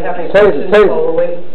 have any Table, questions